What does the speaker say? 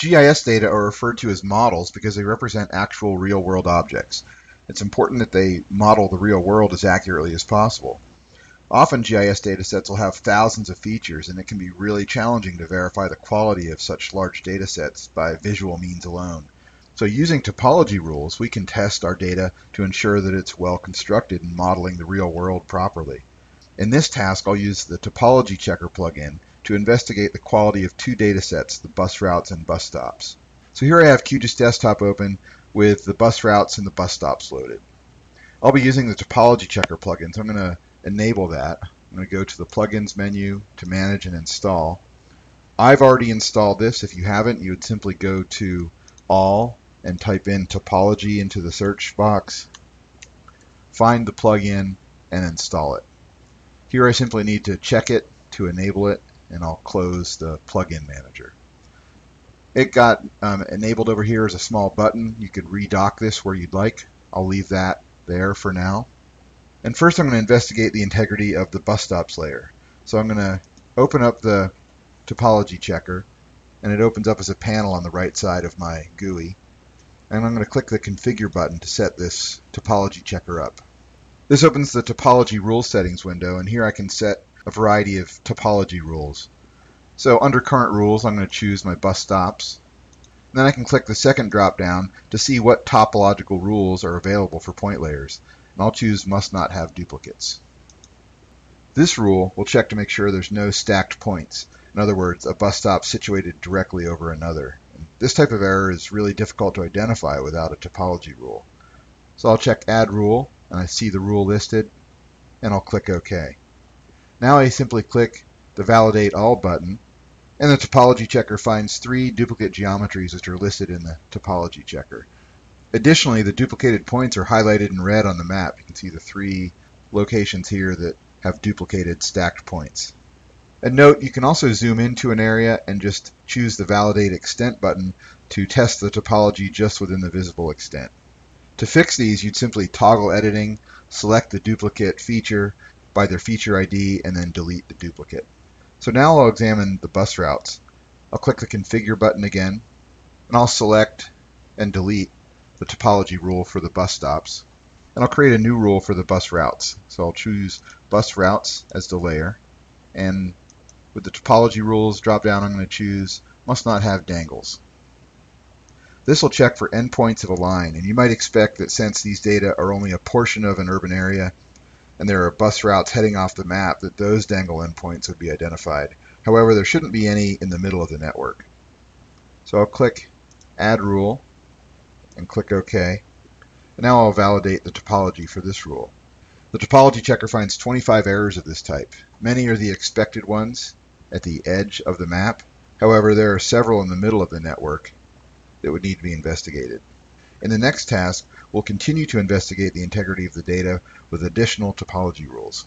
GIS data are referred to as models because they represent actual real-world objects. It's important that they model the real world as accurately as possible. Often GIS data sets will have thousands of features and it can be really challenging to verify the quality of such large data sets by visual means alone. So using topology rules, we can test our data to ensure that it's well constructed and modeling the real world properly. In this task, I'll use the Topology Checker plugin to investigate the quality of two datasets, the bus routes and bus stops. So here I have QGIS Desktop open with the bus routes and the bus stops loaded. I'll be using the Topology Checker plugin, so I'm going to enable that. I'm going to go to the Plugins menu to manage and install. I've already installed this. If you haven't, you would simply go to All and type in Topology into the search box, find the plugin, and install it. Here I simply need to check it to enable it, and I'll close the plugin manager. It got um, enabled over here as a small button. You could redock this where you'd like. I'll leave that there for now. And first I'm going to investigate the integrity of the bus stops layer. So I'm going to open up the topology checker and it opens up as a panel on the right side of my GUI. And I'm going to click the configure button to set this topology checker up. This opens the topology rule settings window and here I can set a variety of topology rules. So under current rules I'm going to choose my bus stops. Then I can click the second drop down to see what topological rules are available for point layers and I'll choose must not have duplicates. This rule will check to make sure there's no stacked points. In other words, a bus stop situated directly over another. And this type of error is really difficult to identify without a topology rule. So I'll check Add Rule, and I see the rule listed, and I'll click OK. Now I simply click the Validate All button, and the topology checker finds three duplicate geometries which are listed in the topology checker. Additionally, the duplicated points are highlighted in red on the map. You can see the three locations here that have duplicated stacked points. And note, you can also zoom into an area and just choose the Validate Extent button to test the topology just within the visible extent. To fix these, you'd simply toggle editing, select the duplicate feature by their feature ID, and then delete the duplicate. So now I'll examine the bus routes. I'll click the Configure button again, and I'll select and delete the topology rule for the bus stops. And I'll create a new rule for the bus routes. So I'll choose bus routes as the layer. And with the topology rules drop down, I'm going to choose must not have dangles. This will check for endpoints of a line, and you might expect that since these data are only a portion of an urban area, and there are bus routes heading off the map, that those dangle endpoints would be identified. However, there shouldn't be any in the middle of the network. So I'll click Add Rule, and click OK. And now I'll validate the topology for this rule. The topology checker finds 25 errors of this type. Many are the expected ones at the edge of the map. However, there are several in the middle of the network that would need to be investigated. In the next task, we'll continue to investigate the integrity of the data with additional topology rules.